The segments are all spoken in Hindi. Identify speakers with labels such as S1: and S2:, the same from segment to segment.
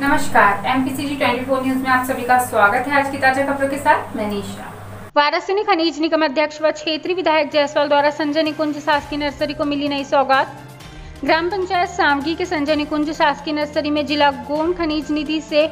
S1: नमस्कार एमपीसीजी 24 न्यूज़ में आप सभी का स्वागत है। आज की ताज़ा खबरों के साथ मैं निशा। वारासिनी खनिज निगम अध्यक्ष व क्षेत्रीय विधायक जायसवाल द्वारा संजय निकुंज शासकीय नर्सरी को मिली नई सौगात। ग्राम पंचायत सामगी के संजय निकुंज शासकीय नर्सरी में जिला गोम खनिज निधि से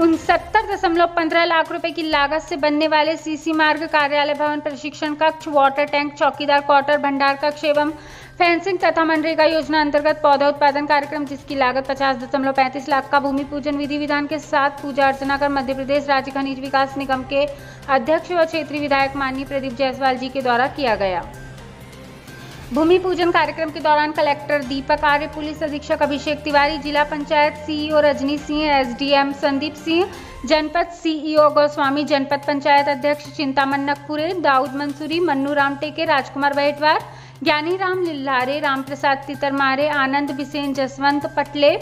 S1: उनसत्तर दशमलव पंद्रह लाख रुपए की लागत से बनने वाले सीसी मार्ग कार्यालय भवन प्रशिक्षण कक्ष वाटर टैंक चौकीदार क्वार्टर भंडार कक्ष एवं फेंसिंग तथा मनरेगा योजना अंतर्गत पौधा उत्पादन कार्यक्रम, जिसकी लागत पचास दशमलव पैंतीस लाख का भूमि पूजन विधि विधान के साथ पूजा अर्चना कर मध्य प्रदेश राज्य खनिज विकास निगम के अध्यक्ष व क्षेत्रीय विधायक माननीय प्रदीप जायसवाल जी के द्वारा किया गया। भूमि पूजन कार्यक्रम के दौरान कलेक्टर दीपक, आर्य पुलिस अधीक्षक अभिषेक तिवारी, जिला पंचायत सीईओ रजनी सिंह, एसडीएम संदीप सिंह, जनपद सीईओ गोस्वामी, जनपद पंचायत अध्यक्ष चिंतामन नकपुरे, दाऊद मंसूरी, मन्नू राम टेके राजकुमार बहेटवार ज्ञानी राम लिल्लारे, रामप्रसाद तितरमारे, आनंद बिसेन जसवंत पटले,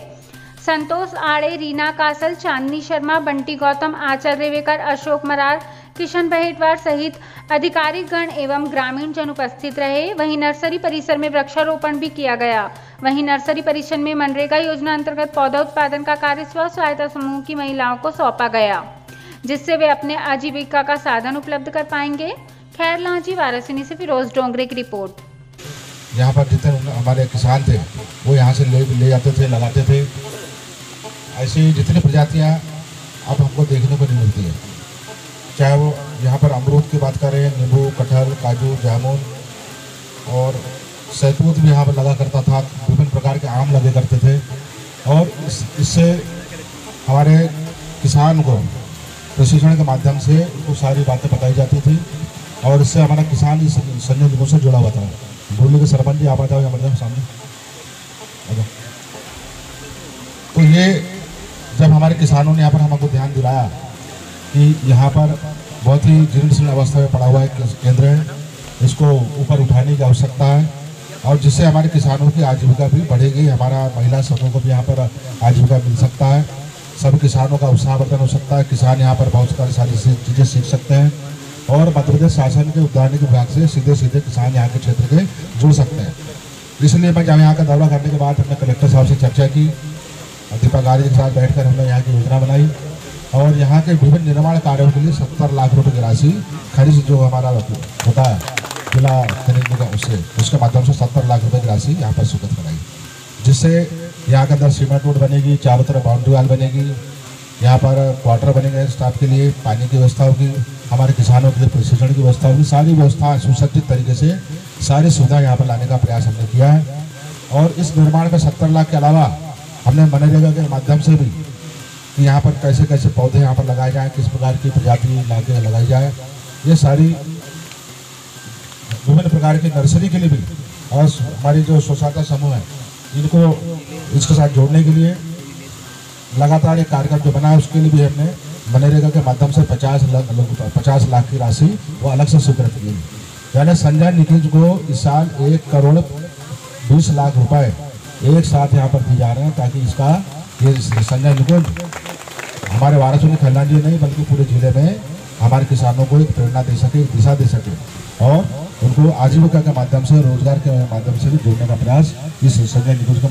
S1: संतोष आड़े, रीना कासल, चांदनी शर्मा, बंटी गौतम, आचार्य रेवेकर अशोक मरार किशन बहेटवार सहित अधिकारी गण एवं ग्रामीण जन उपस्थित रहे। वहीं नर्सरी परिसर में वृक्षारोपण भी किया गया। वहीं नर्सरी परिसर में मनरेगा योजना अंतर्गत पौधा उत्पादन का कार्य स्व सहायता समूह की महिलाओं को सौंपा गया, जिससे वे अपने आजीविका का साधन उपलब्ध कर पाएँगे। खैर लांची वारासिनी से फिरोज डोंगरे की रिपोर्ट।
S2: यहाँ पर जितने हमारे किसान थे, वो यहाँ से ले ले जाते थे, लगाते थे। ऐसी जितनी प्रजातियाँ अब हमको देखने को नहीं मिलती है। चाहे वो यहाँ पर अमरूद की बात करें नींबू, कटहल, काजू, जामुन और सैतूत भी यहाँ पर लगा करता था। विभिन्न प्रकार के आम लगे करते थे। और इस, इससे हमारे किसान को प्रशिक्षण के माध्यम से उनको सारी बातें बताई जाती थी और इससे हमारा किसान इस निगम से जुड़ा हुआ था। भूमि के सरपंच जी, आप आ जाओ यहाँ सामने। तो ये जब हमारे किसानों ने यहाँ पर हमको ध्यान दिलाया कि यहाँ पर बहुत ही जीर्ण शीर्ण अवस्था में पड़ा हुआ एक केंद्र है। इसको ऊपर उठाने की आवश्यकता है और जिससे हमारे किसानों की आजीविका भी बढ़ेगी, हमारा महिला समूह को भी यहाँ पर आजीविका मिल सकता है। सभी किसानों का उत्साहवर्धन हो सकता है। किसान यहाँ पर बहुत सारी सारी चीज़ें सीख सकते हैं और मध्य प्रदेश शासन के उद्यानिक विभाग से सीधे सीधे किसान यहाँ के क्षेत्र के जुड़ सकते हैं। इसलिए मैं जब यहाँ का दौरा करने के बाद हमने कलेक्टर साहब से चर्चा की, दीपक गारी के साथ बैठकर हमने यहाँ की योजना बनाई। और यहाँ के विभिन्न निर्माण कार्यों के लिए सत्तर लाख रुपए की राशि खनिज जो हमारा होता है, जिला खनिज निगम उससे, उसके माध्यम से सत्तर लाख रुपए की राशि यहाँ पर स्वीकृत कराई। जिससे यहाँ के अंदर सीमेंट रोड बनेगी, चारों तरफ़ बाउंड्री वाल बनेगी, यहाँ पर क्वार्टर बनेंगे स्टाफ के लिए, पानी की व्यवस्था होगी, हमारे किसानों के लिए प्रशिक्षण की व्यवस्था होगी, सारी व्यवस्था सुसज्जित तरीके से सारी सुविधा यहाँ पर लाने का प्रयास हमने किया है। और इस निर्माण में सत्तर लाख के अलावा हमने मनरेगा के माध्यम से भी कि यहाँ पर कैसे कैसे पौधे यहाँ पर लगाए जाएँ, किस प्रकार की प्रजाति ला के लगाई जाए, ये सारी विभिन्न प्रकार की नर्सरी के लिए भी और हमारी जो स्वच्छता समूह है, इनको इसके साथ जोड़ने के लिए लगातार एक कार्यक्रम जो बना है, उसके लिए भी हमने मनरेगा के माध्यम से पचास लाख पचास लाख की राशि वो अलग से स्वीकृत की यानी संजय निखिल को इस साल एक करोड़ बीस लाख रुपए एक साथ यहाँ पर दिए जा रहे हैं ताकि इसका ये संजय निकुंज हमारे वारासोनी खल्लान जी नहीं, बल्कि पूरे ज़िले में हमारे किसानों को एक प्रेरणा दे सके दिशा दे सके और उनको आजीविका के माध्यम से, रोज़गार के माध्यम से भी जोड़ने का प्रयास इस संजय निकुंज के